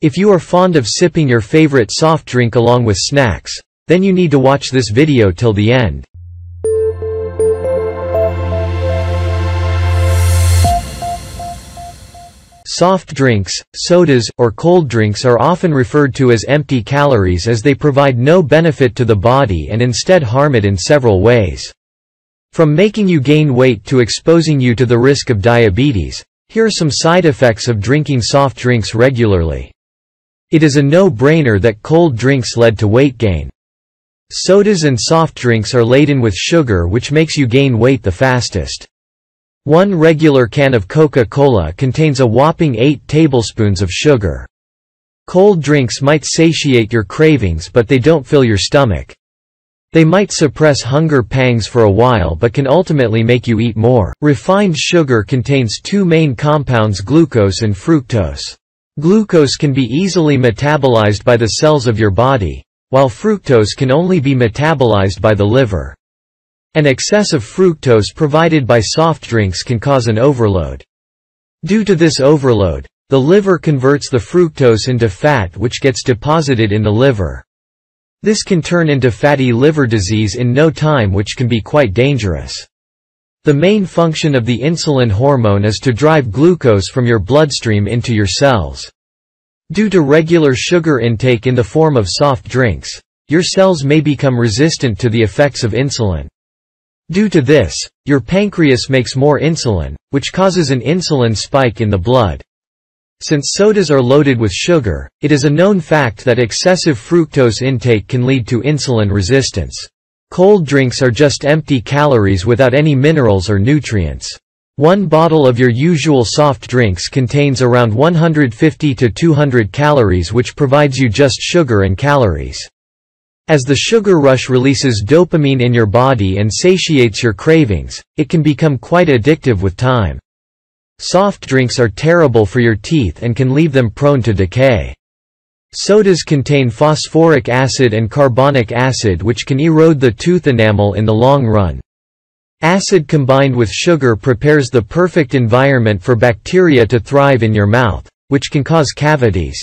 If you are fond of sipping your favorite soft drink along with snacks, then you need to watch this video till the end. Soft drinks, sodas, or cold drinks are often referred to as empty calories as they provide no benefit to the body and instead harm it in several ways. From making you gain weight to exposing you to the risk of diabetes, here are some side effects of drinking soft drinks regularly. It is a no-brainer that cold drinks led to weight gain. Sodas and soft drinks are laden with sugar which makes you gain weight the fastest. One regular can of Coca-Cola contains a whopping 8 tablespoons of sugar. Cold drinks might satiate your cravings but they don't fill your stomach. They might suppress hunger pangs for a while but can ultimately make you eat more. Refined sugar contains two main compounds glucose and fructose. Glucose can be easily metabolized by the cells of your body, while fructose can only be metabolized by the liver. An excess of fructose provided by soft drinks can cause an overload. Due to this overload, the liver converts the fructose into fat which gets deposited in the liver. This can turn into fatty liver disease in no time which can be quite dangerous. The main function of the insulin hormone is to drive glucose from your bloodstream into your cells. Due to regular sugar intake in the form of soft drinks, your cells may become resistant to the effects of insulin. Due to this, your pancreas makes more insulin, which causes an insulin spike in the blood. Since sodas are loaded with sugar, it is a known fact that excessive fructose intake can lead to insulin resistance. Cold drinks are just empty calories without any minerals or nutrients. One bottle of your usual soft drinks contains around 150 to 200 calories which provides you just sugar and calories. As the sugar rush releases dopamine in your body and satiates your cravings, it can become quite addictive with time. Soft drinks are terrible for your teeth and can leave them prone to decay. Sodas contain phosphoric acid and carbonic acid which can erode the tooth enamel in the long run. Acid combined with sugar prepares the perfect environment for bacteria to thrive in your mouth, which can cause cavities,